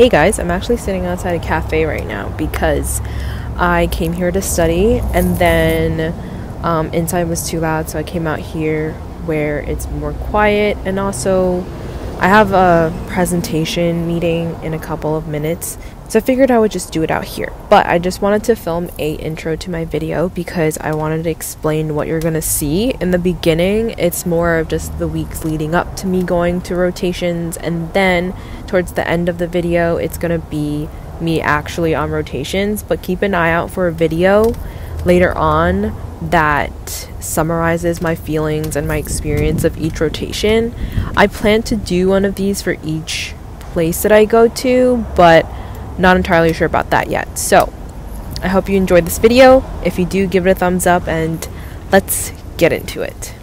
Hey guys, I'm actually sitting outside a cafe right now because I came here to study and then um, inside was too loud, so I came out here where it's more quiet and also I have a presentation meeting in a couple of minutes so I figured I would just do it out here. But I just wanted to film a intro to my video because I wanted to explain what you're gonna see. In the beginning, it's more of just the weeks leading up to me going to rotations and then towards the end of the video, it's gonna be me actually on rotations. But keep an eye out for a video later on that summarizes my feelings and my experience of each rotation. I plan to do one of these for each place that I go to, but not entirely sure about that yet. So, I hope you enjoyed this video. If you do, give it a thumbs up and let's get into it.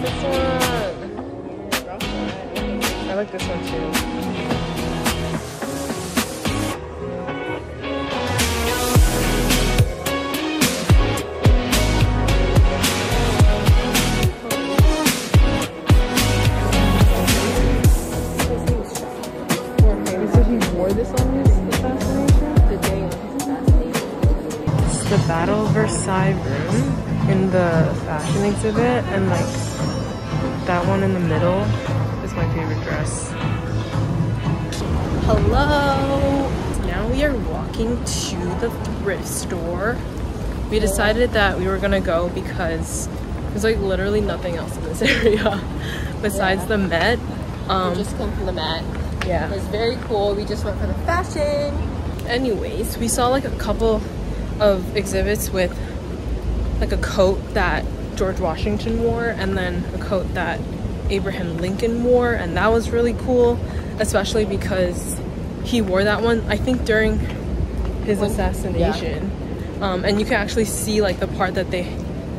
Like this one. I like this one too. So he wore this on his the Battle Versailles room in the fashion exhibit and like that one in the middle is my favorite dress. Hello! Now we are walking to the thrift store. We decided that we were gonna go because there's like literally nothing else in this area besides yeah. the Met. Um, we just come from the Met. Yeah. It's very cool. We just went for the fashion. Anyways, we saw like a couple of exhibits with like a coat that George Washington wore and then a coat that Abraham Lincoln wore and that was really cool especially because he wore that one I think during his when, assassination. yeah. um, and you can actually see like the part that they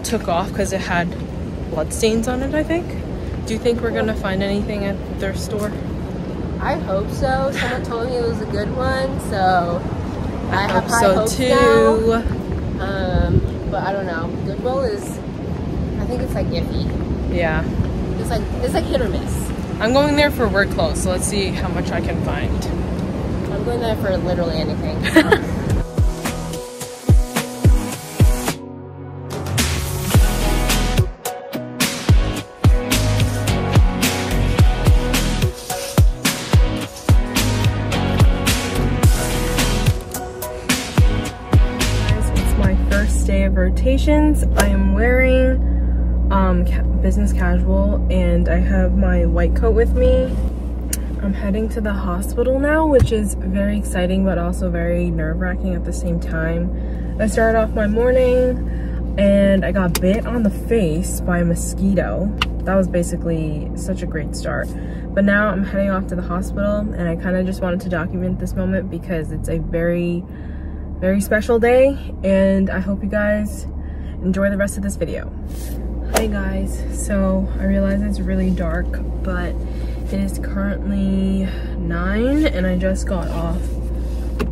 took off because it had blood stains on it I think. Do you think we're gonna find anything at their store? I hope so. Someone told me it was a good one so I, I hope so. too. Um, but I don't know. Goodwill is, think it's like iffy. Yeah. It's like it's like hit or miss. I'm going there for work clothes, so let's see how much I can find. I'm going there for literally anything. rotations. I am wearing um, ca business casual and I have my white coat with me. I'm heading to the hospital now, which is very exciting, but also very nerve wracking at the same time. I started off my morning and I got bit on the face by a mosquito. That was basically such a great start. But now I'm heading off to the hospital and I kind of just wanted to document this moment because it's a very very special day and I hope you guys enjoy the rest of this video. Hi guys, so I realize it's really dark but it is currently 9 and I just got off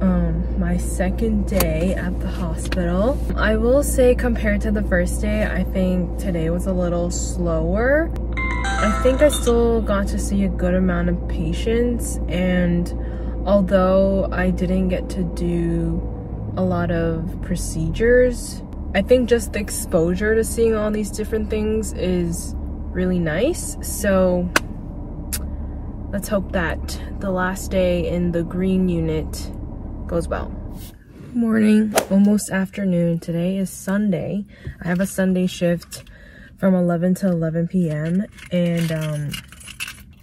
um, my second day at the hospital. I will say compared to the first day, I think today was a little slower. I think I still got to see a good amount of patients and although I didn't get to do a lot of procedures. I think just the exposure to seeing all these different things is really nice. So let's hope that the last day in the green unit goes well. morning, almost afternoon. Today is Sunday. I have a Sunday shift from 11 to 11 p.m. And um,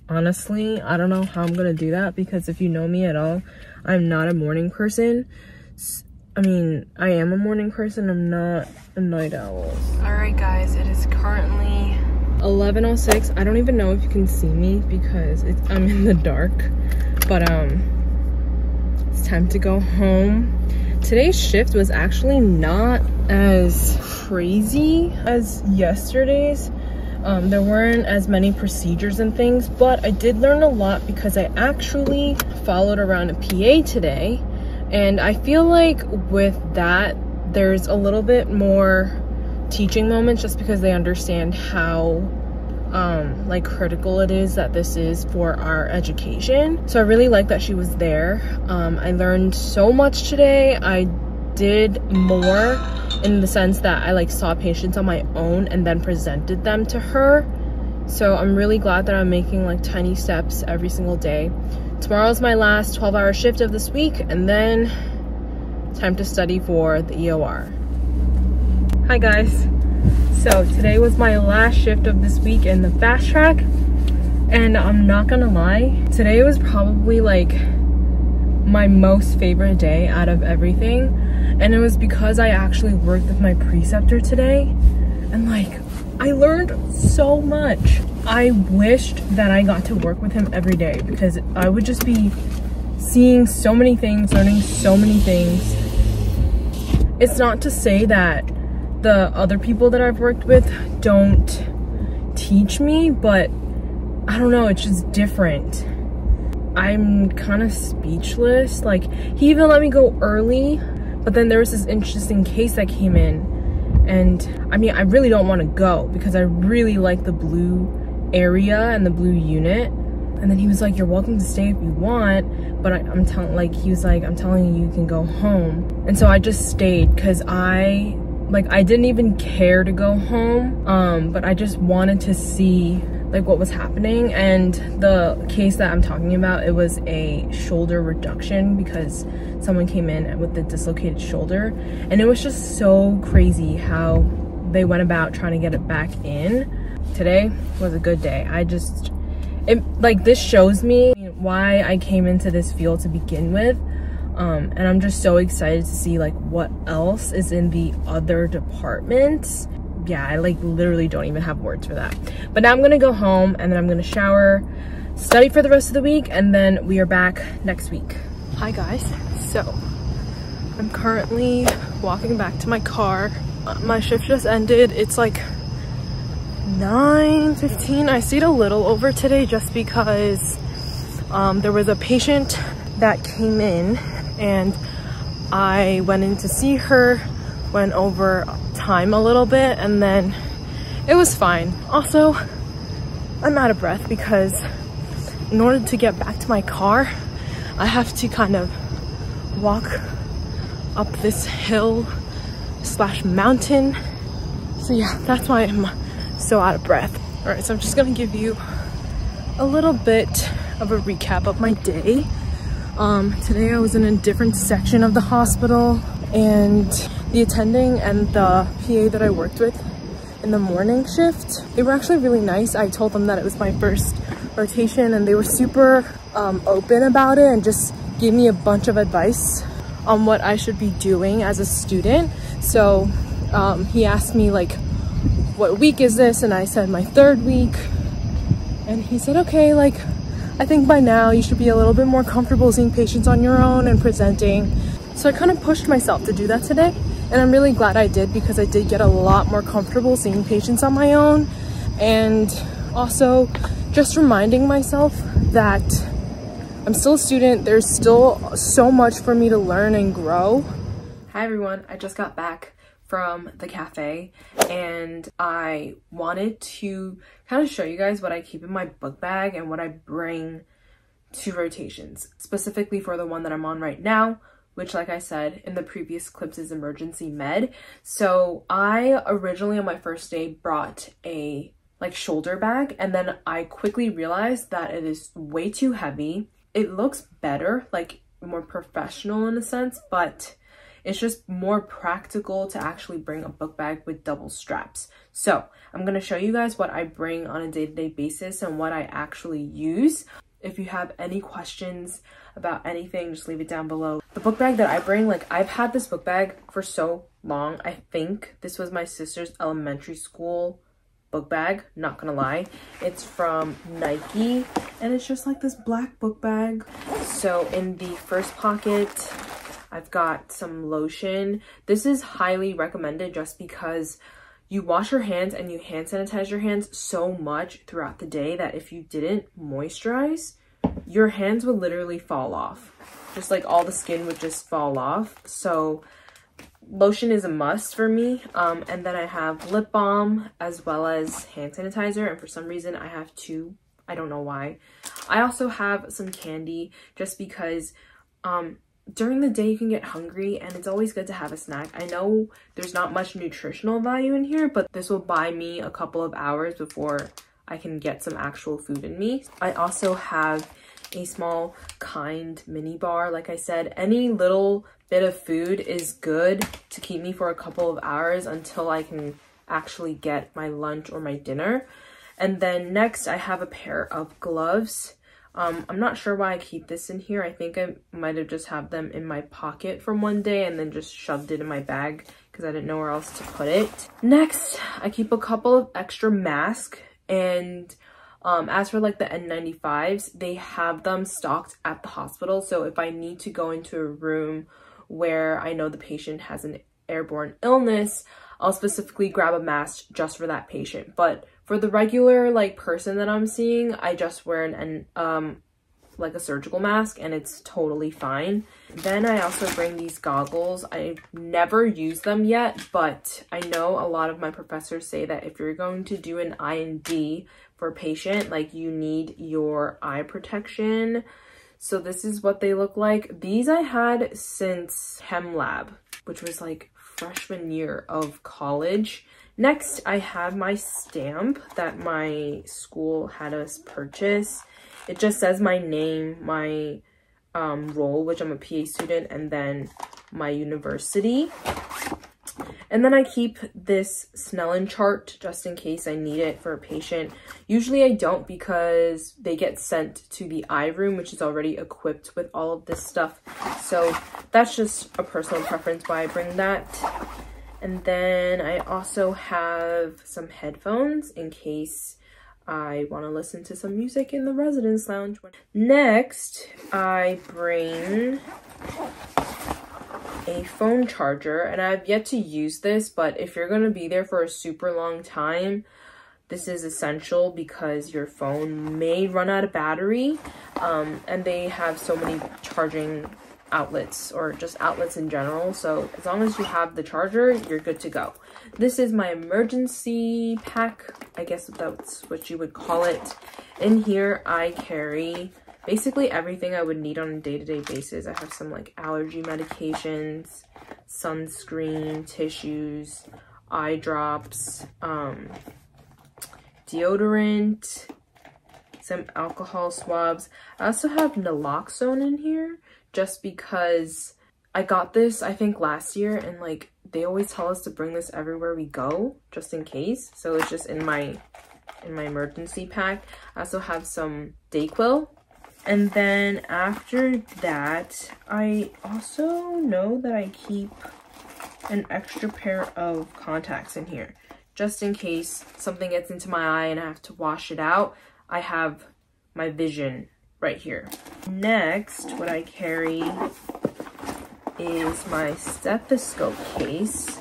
honestly, I don't know how I'm gonna do that because if you know me at all, I'm not a morning person. I mean, I am a morning person, I'm not a night owl. All right, guys, it is currently 11.06. I don't even know if you can see me because I'm in the dark, but um, it's time to go home. Today's shift was actually not as crazy as yesterday's. Um, there weren't as many procedures and things, but I did learn a lot because I actually followed around a PA today. And I feel like with that, there's a little bit more teaching moments just because they understand how um, like critical it is that this is for our education. So I really like that she was there. Um, I learned so much today. I did more in the sense that I like saw patients on my own and then presented them to her. So I'm really glad that I'm making like tiny steps every single day. Tomorrow's my last 12 hour shift of this week and then time to study for the EOR. Hi guys. So today was my last shift of this week in the fast track and I'm not gonna lie, today was probably like my most favorite day out of everything and it was because I actually worked with my preceptor today and like I learned so much. I wished that I got to work with him every day because I would just be seeing so many things, learning so many things. It's not to say that the other people that I've worked with don't teach me, but I don't know, it's just different. I'm kind of speechless. Like, he even let me go early but then there was this interesting case that came in and I mean, I really don't want to go because I really like the blue area and the blue unit. And then he was like, you're welcome to stay if you want. But I, am telling, like, he was like, I'm telling you, you can go home. And so I just stayed because I, like, I didn't even care to go home. Um, but I just wanted to see like what was happening and the case that I'm talking about it was a shoulder reduction because someone came in with the dislocated shoulder and it was just so crazy how they went about trying to get it back in today was a good day I just it like this shows me why I came into this field to begin with um, and I'm just so excited to see like what else is in the other departments yeah, I like literally don't even have words for that. But now I'm gonna go home and then I'm gonna shower, study for the rest of the week, and then we are back next week. Hi guys, so I'm currently walking back to my car. My shift just ended. It's like 9.15. I stayed a little over today just because um, there was a patient that came in and I went in to see her, went over time a little bit and then it was fine. Also, I'm out of breath because in order to get back to my car, I have to kind of walk up this hill slash mountain. So yeah, that's why I'm so out of breath. All right, so I'm just gonna give you a little bit of a recap of my day. Um, today I was in a different section of the hospital and the attending and the PA that I worked with in the morning shift, they were actually really nice. I told them that it was my first rotation and they were super um, open about it and just gave me a bunch of advice on what I should be doing as a student. So um, he asked me like, what week is this? And I said my third week. And he said, okay, like, I think by now you should be a little bit more comfortable seeing patients on your own and presenting. So I kind of pushed myself to do that today. And I'm really glad I did because I did get a lot more comfortable seeing patients on my own. And also just reminding myself that I'm still a student. There's still so much for me to learn and grow. Hi everyone, I just got back from the cafe and I wanted to kind of show you guys what I keep in my book bag and what I bring to rotations, specifically for the one that I'm on right now, which like I said in the previous clips is emergency med. So I originally on my first day brought a like shoulder bag and then I quickly realized that it is way too heavy. It looks better, like more professional in a sense, but It's just more practical to actually bring a book bag with double straps. So I'm going to show you guys what I bring on a day-to-day -day basis and what I actually use. If you have any questions about anything, just leave it down below. The book bag that I bring, like I've had this book bag for so long. I think this was my sister's elementary school book bag, not gonna lie. It's from Nike and it's just like this black book bag. So in the first pocket, I've got some lotion. This is highly recommended just because you wash your hands and you hand sanitize your hands so much throughout the day that if you didn't moisturize, your hands would literally fall off. Just like all the skin would just fall off. So lotion is a must for me. Um, and then I have lip balm as well as hand sanitizer. And for some reason I have two. I don't know why. I also have some candy just because um, during the day you can get hungry and it's always good to have a snack. I know there's not much nutritional value in here, but this will buy me a couple of hours before I can get some actual food in me. I also have a small kind mini bar. Like I said, any little bit of food is good to keep me for a couple of hours until I can actually get my lunch or my dinner. And then next I have a pair of gloves. Um, I'm not sure why I keep this in here. I think I might have just had them in my pocket from one day and then just shoved it in my bag because I didn't know where else to put it. Next, I keep a couple of extra masks and um, as for like the N95s, they have them stocked at the hospital. So if I need to go into a room where I know the patient has an airborne illness, I'll specifically grab a mask just for that patient. But for the regular like person that I'm seeing, I just wear an, an um like a surgical mask and it's totally fine. Then I also bring these goggles. I've never used them yet, but I know a lot of my professors say that if you're going to do an I&D for a patient, like you need your eye protection. So this is what they look like. These I had since Chem Lab, which was like freshman year of college. Next, I have my stamp that my school had us purchase. It just says my name, my um, role, which I'm a PA student, and then my university. And then I keep this Snellen chart just in case I need it for a patient. Usually I don't because they get sent to the eye room, which is already equipped with all of this stuff. So that's just a personal preference why I bring that. And then I also have some headphones in case I want to listen to some music in the residence lounge. Next, I bring a phone charger and I've yet to use this, but if you're going to be there for a super long time, this is essential because your phone may run out of battery um, and they have so many charging outlets or just outlets in general. So as long as you have the charger, you're good to go. This is my emergency pack. I guess that's what you would call it. In here, I carry basically everything I would need on a day-to-day -day basis. I have some like allergy medications, sunscreen, tissues, eye drops, um, deodorant, some alcohol swabs. I also have naloxone in here just because I got this, I think, last year, and like they always tell us to bring this everywhere we go, just in case. So it's just in my in my emergency pack. I also have some Dayquil. And then after that, I also know that I keep an extra pair of contacts in here. Just in case something gets into my eye and I have to wash it out, I have my vision right here. Next, what I carry is my stethoscope case.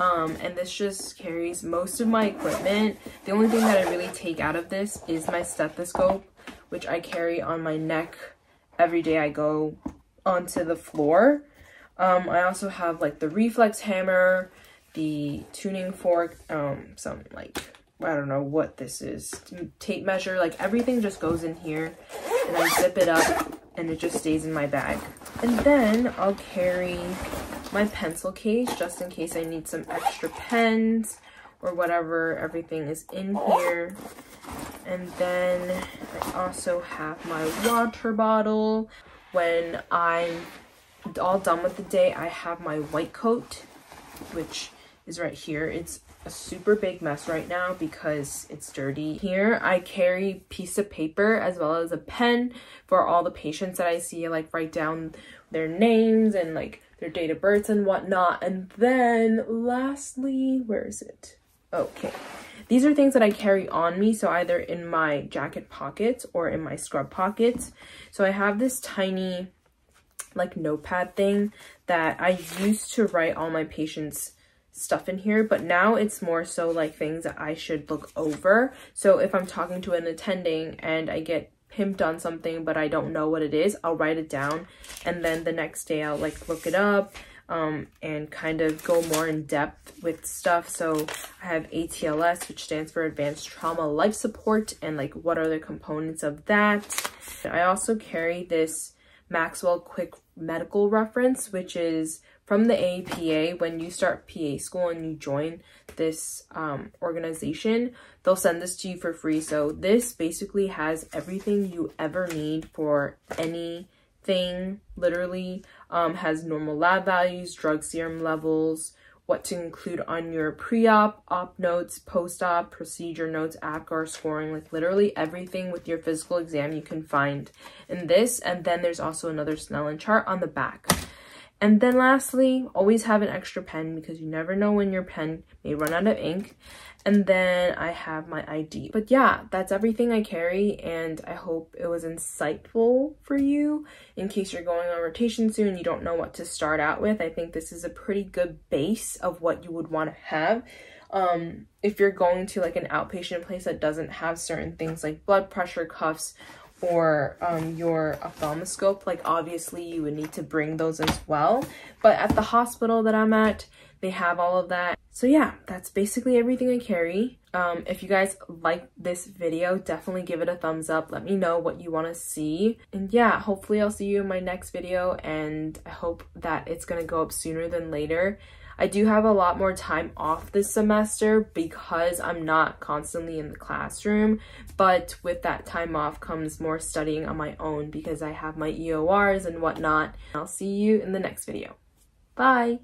Um, and this just carries most of my equipment. The only thing that I really take out of this is my stethoscope, which I carry on my neck every day I go onto the floor. Um, I also have like the reflex hammer, the tuning fork, um, some like I don't know what this is, tape measure, like everything just goes in here and I zip it up and it just stays in my bag. And then I'll carry my pencil case just in case I need some extra pens or whatever, everything is in here. And then I also have my water bottle when I'm all done with the day, I have my white coat, which is right here. It's a super big mess right now because it's dirty. Here I carry piece of paper as well as a pen for all the patients that I see. Like write down their names and like their date of births and whatnot. And then lastly, where is it? Okay. These are things that I carry on me, so either in my jacket pockets or in my scrub pockets. So I have this tiny like notepad thing that I used to write all my patients stuff in here, but now it's more so like things that I should look over. So if I'm talking to an attending and I get pimped on something, but I don't know what it is, I'll write it down. And then the next day I'll like look it up um, and kind of go more in depth with stuff. So I have ATLS, which stands for Advanced Trauma Life Support, and like what are the components of that. I also carry this Maxwell Quick Medical Reference, which is from the APA, when you start PA school and you join this um, organization, they'll send this to you for free. So this basically has everything you ever need for anything, literally um, has normal lab values, drug serum levels, what to include on your pre-op, op notes, post-op, procedure notes, APGAR scoring, like literally everything with your physical exam you can find in this. And then there's also another Snellen chart on the back. And then lastly, always have an extra pen because you never know when your pen may run out of ink. And then I have my ID. But yeah, that's everything I carry and I hope it was insightful for you in case you're going on rotation soon you don't know what to start out with. I think this is a pretty good base of what you would want to have. Um, if you're going to like an outpatient place that doesn't have certain things like blood pressure cuffs or um, your ophthalmoscope, like obviously you would need to bring those as well. But at the hospital that I'm at, they have all of that. So yeah, that's basically everything I carry. Um, if you guys like this video, definitely give it a thumbs up. Let me know what you want to see. And yeah, hopefully I'll see you in my next video and I hope that it's going to go up sooner than later. I do have a lot more time off this semester because I'm not constantly in the classroom, but with that time off comes more studying on my own because I have my EORs and whatnot. I'll see you in the next video. Bye!